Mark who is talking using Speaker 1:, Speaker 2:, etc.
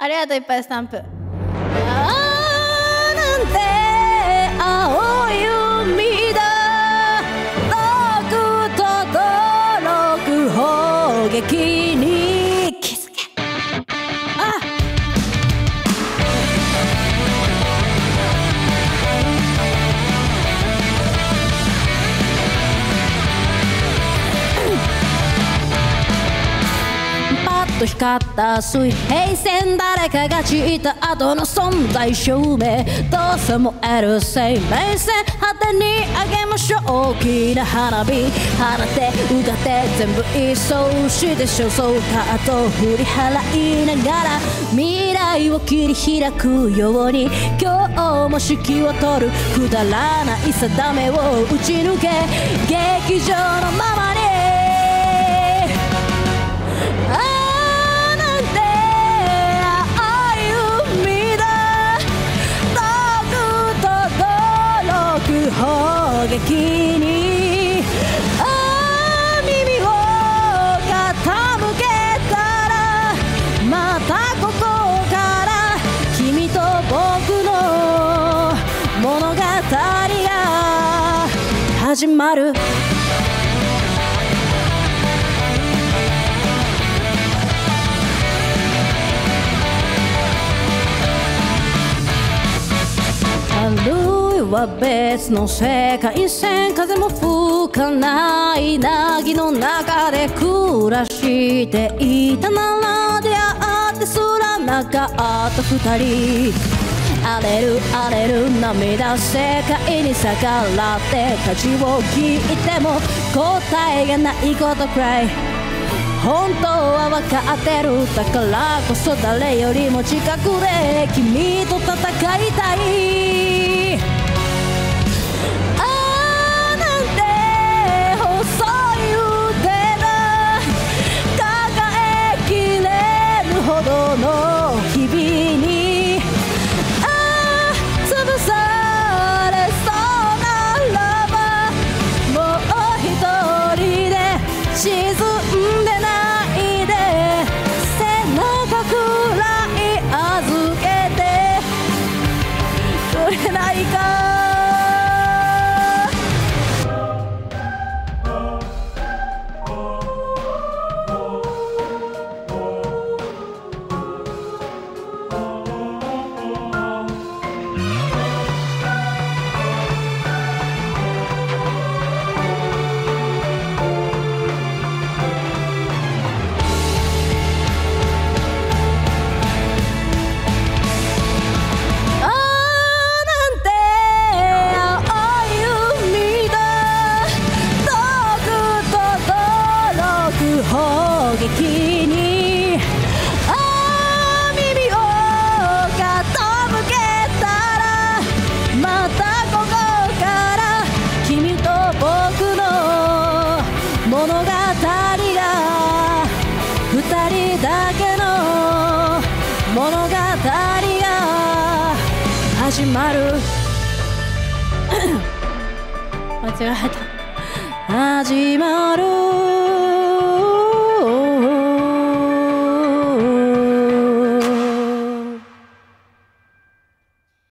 Speaker 1: ありがとういっぱいスタンプ。と光った水。平線誰かが散った後の存在証明。どうせ燃える生命線果てにあげましょう。大きな花火。放って浮かって全部一掃して焦燥カート振り払いながら。未来を切り開くように。今日も指揮を取る。くだらない定めを打ち抜け。劇場のままに撃にあ耳を傾けたらまたここから君と僕の物語が始まる。は別の世界線風も吹かない凪の中で暮らしていたなら出会ってすらなかった二人荒れる荒れる涙世界に逆らって舵を切っても答えがないことくらい本当は分かってるだからこそ誰よりも近くで君と戦いたいないか二人だけの物語が始まる。間違えた。始まる。